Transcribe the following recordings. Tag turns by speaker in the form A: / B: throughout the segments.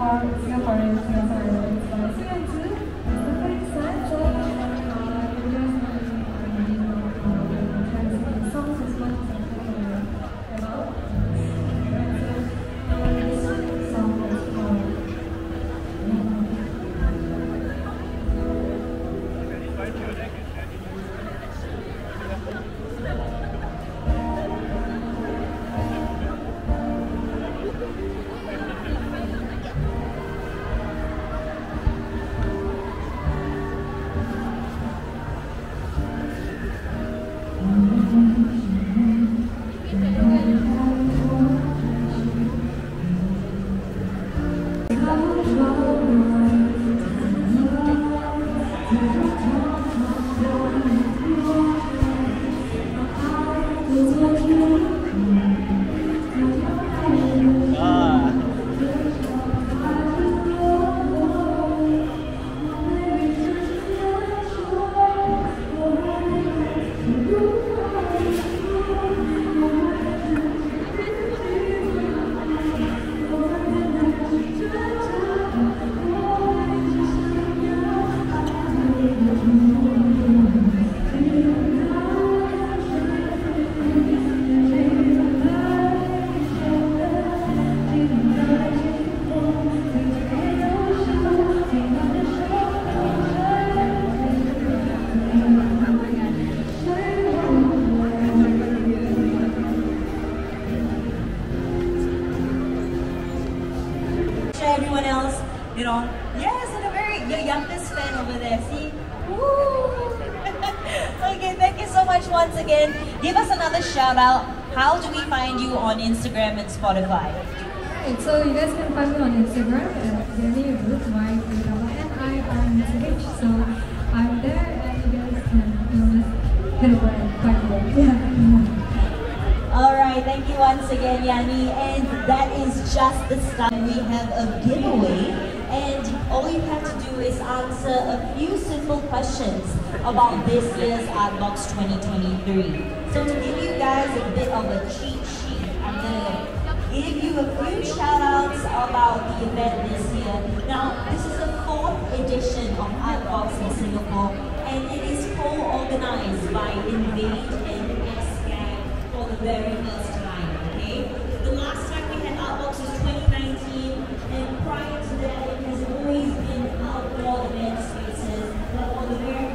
A: 一个花园。Spotify.
B: Alright, so you guys can find me on Instagram at Yemi Ruth, Y-A-N-I-R-M-S-H. So I'm there and you guys can just
A: hit Alright, thank you once again, Yanni. And that is just the start. We have a giveaway and all you have to do is answer a few simple questions about this year's Artbox 2023. So to give you guys a bit of a cheat sheet, I'm going to give you a few shout outs about the event this year. Now, this is the fourth edition of Art Box in Singapore, and it is co-organized by Invade and SCAG for the very first time, okay? The last time we had Art Box was 2019, and prior to that, it has always been outdoor event spaces, but for the very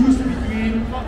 A: 中心的に、まあ、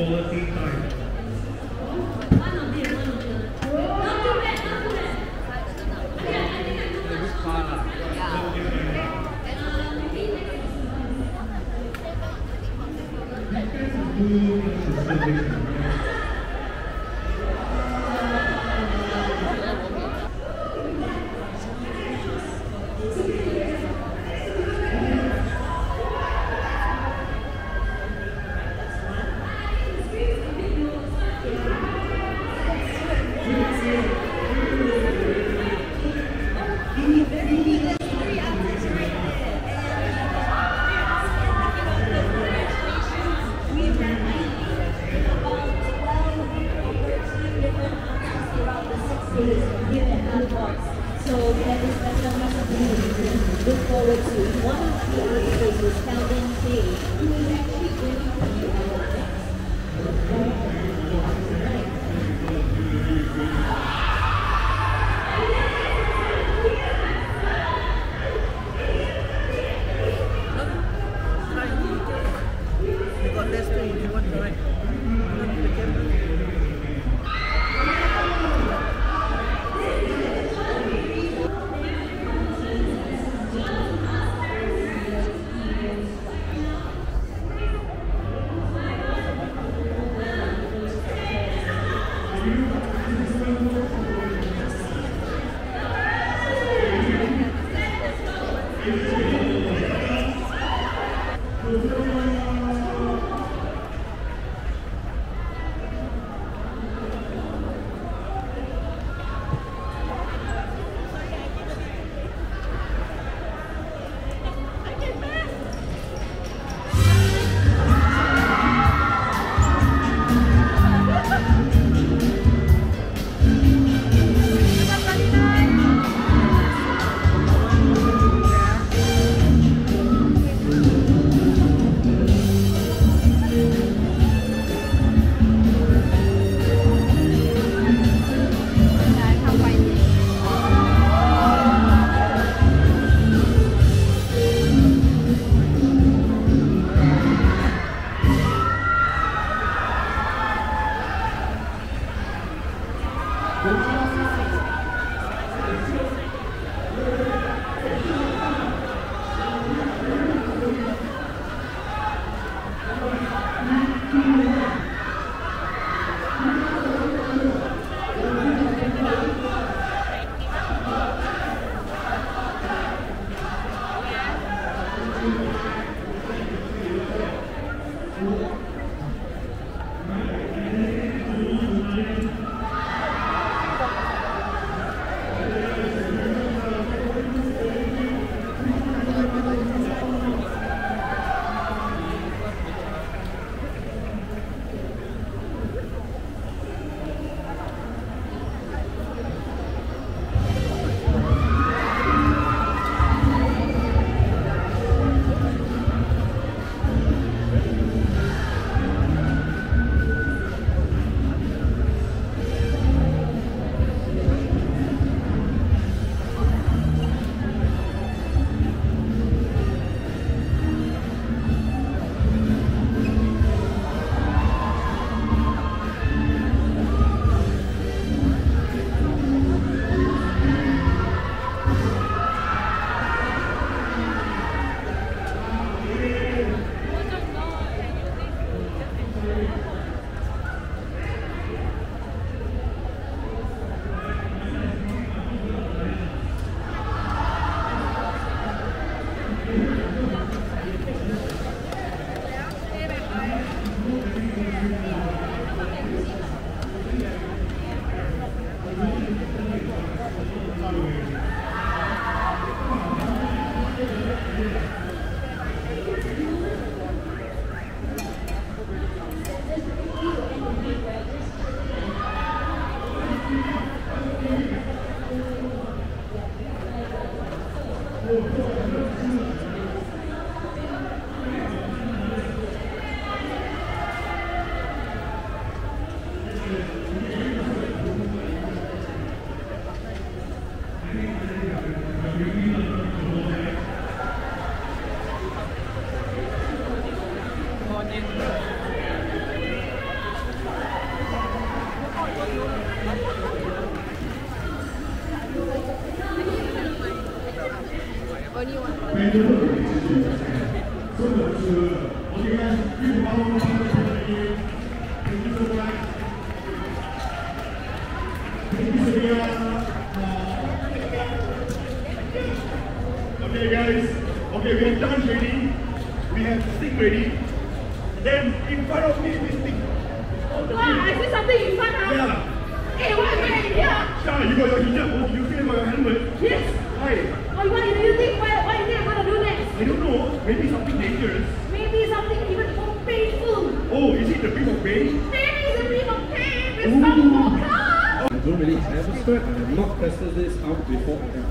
A: is quality time.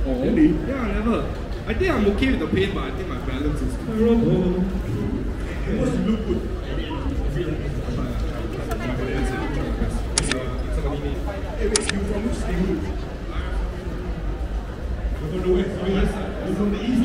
C: Oh.
D: Really? Yeah, never. I think I'm okay with the pain, but I think my balance is terrible.
C: It must look good. Hey, wait, you from which neighborhood? I'm from the west. From the west. You from the
E: east,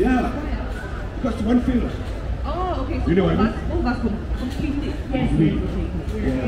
C: Yeah. Because one field.
E: Oh, okay. So
C: you know what I mean?
E: Oh, of us.
F: Yes.
G: yes.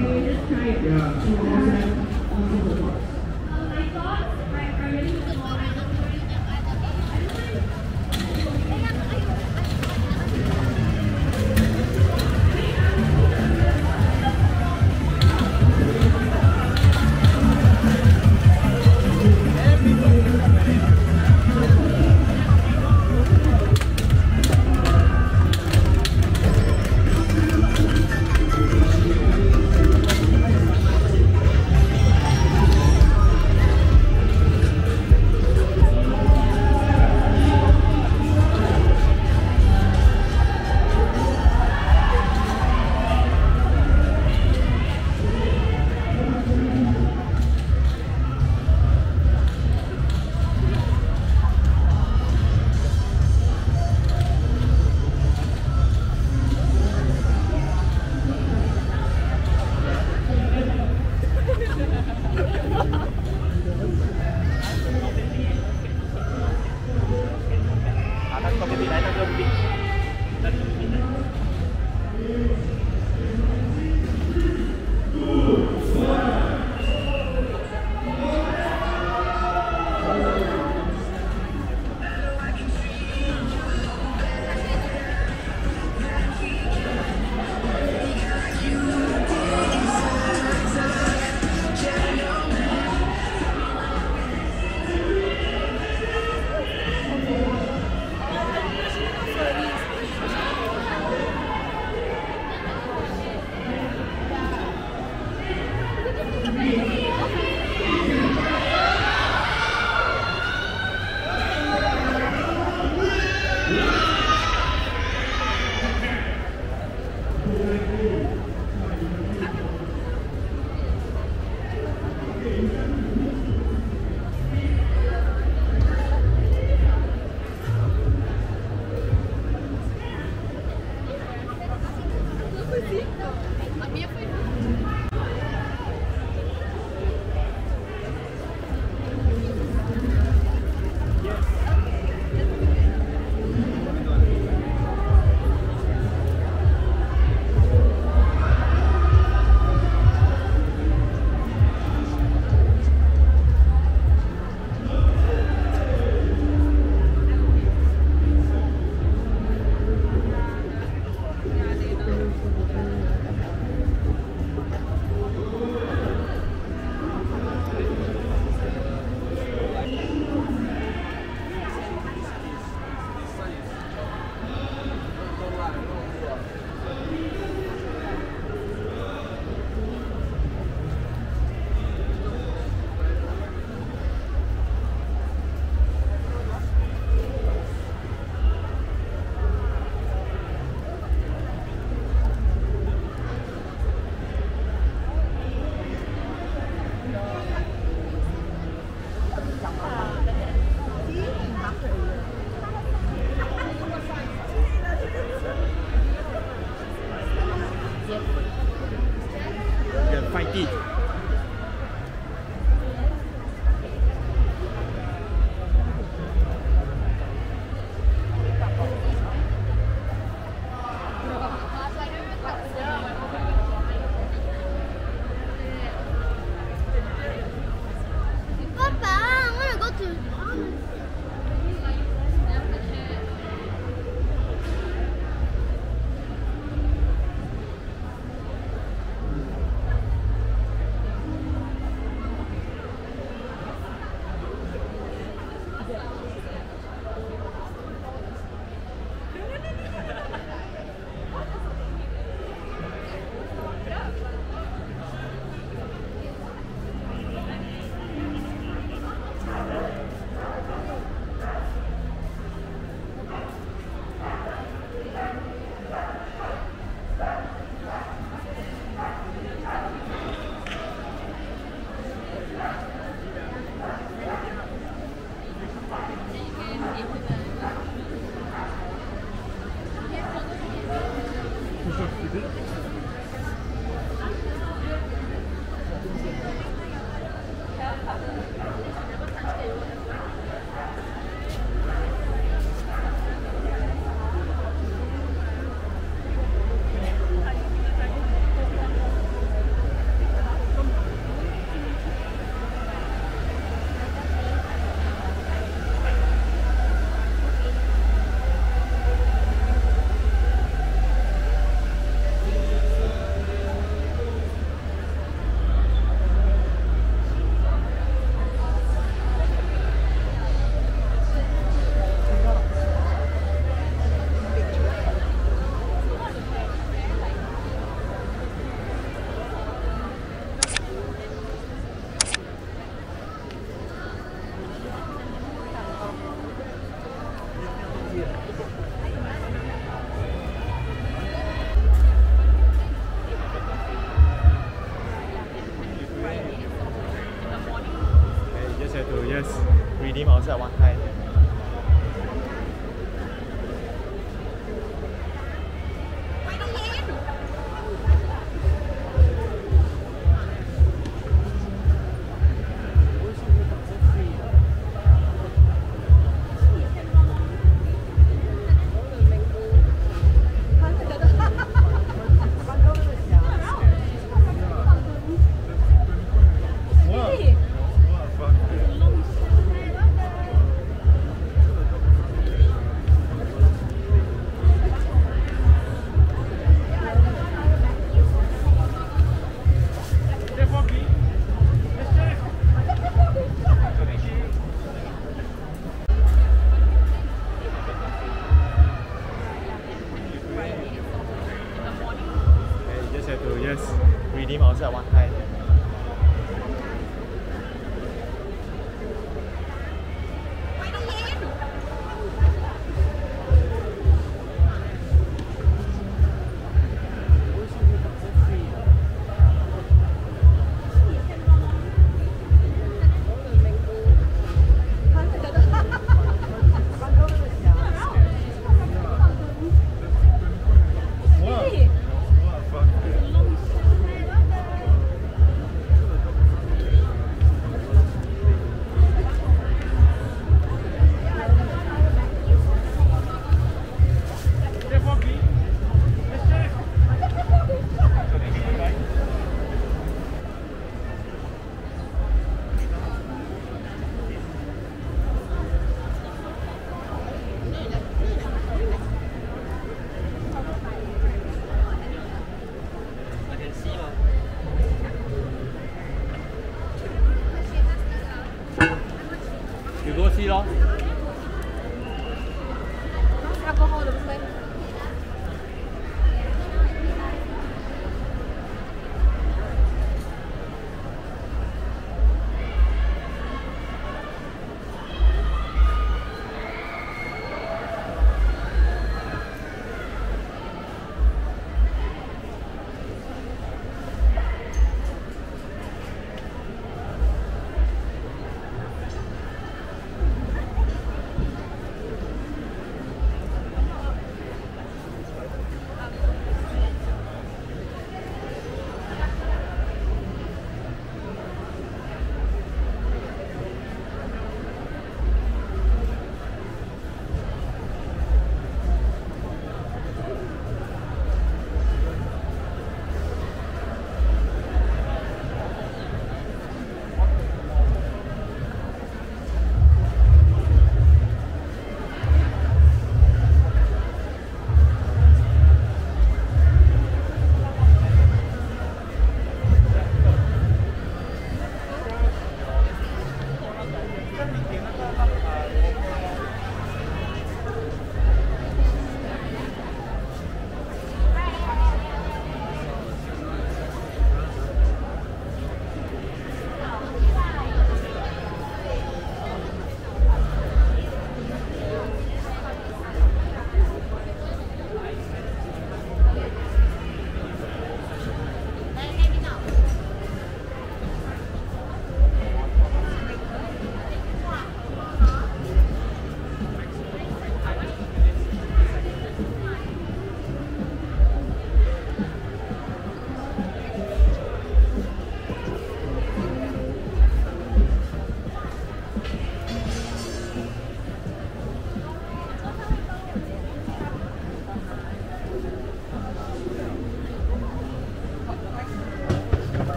G: redeem outside one time.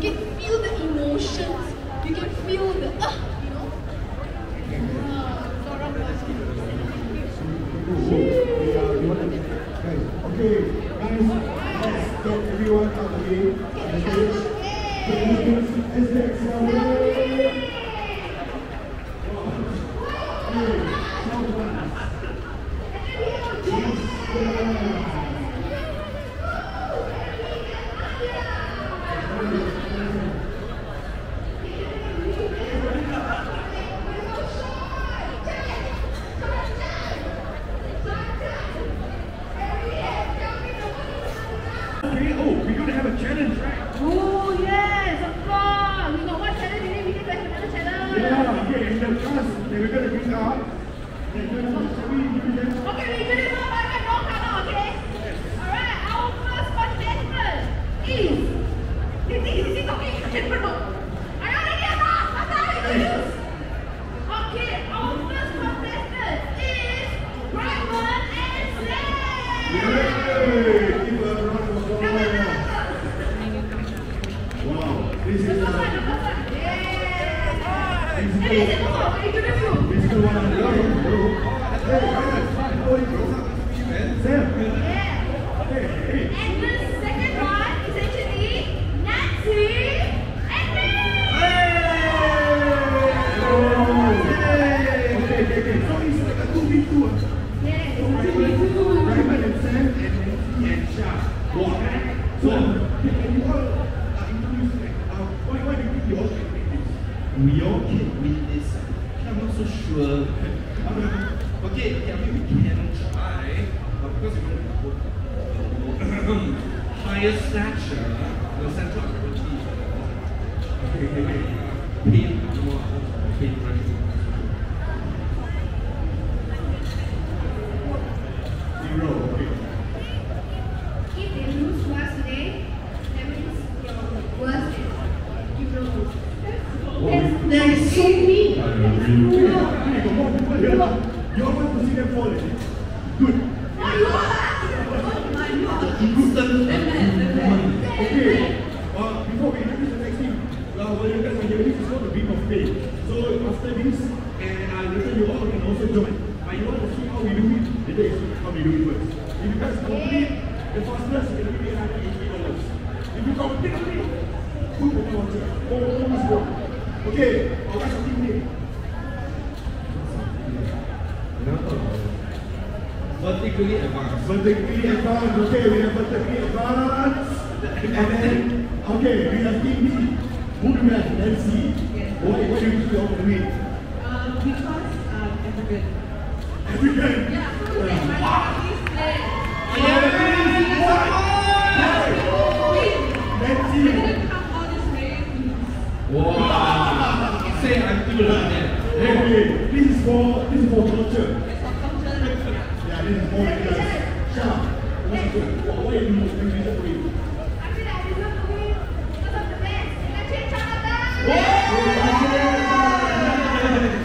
G: You
F: can feel the emotions. You can feel the, uh, you know. Uh,
E: okay, guys, let's get everyone out of the way. Okay. Let's get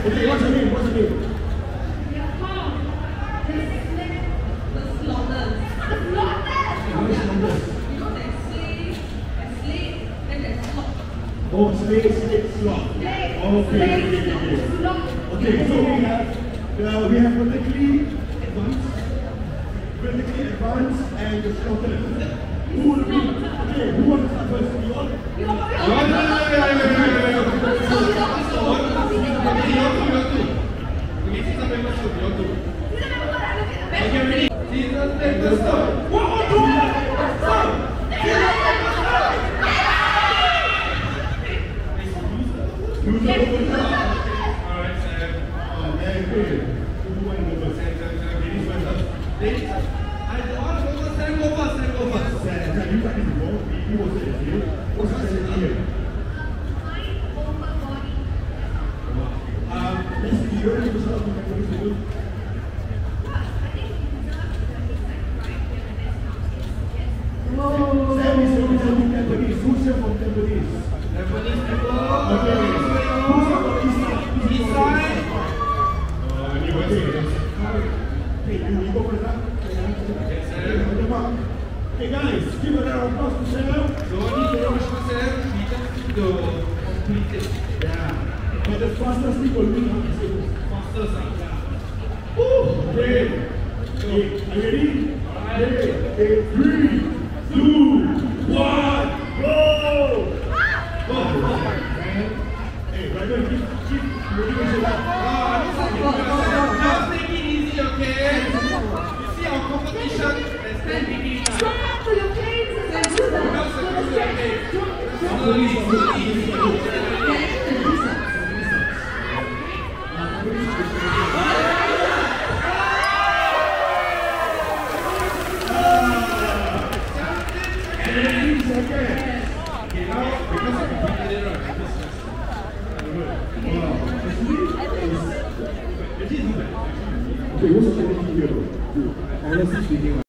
E: Okay, what's your name? What's your name? Oh, slave, slave, slot. Okay, okay, okay. Okay, so we have, uh, we have vertically advanced, vertically advanced and slaughtered.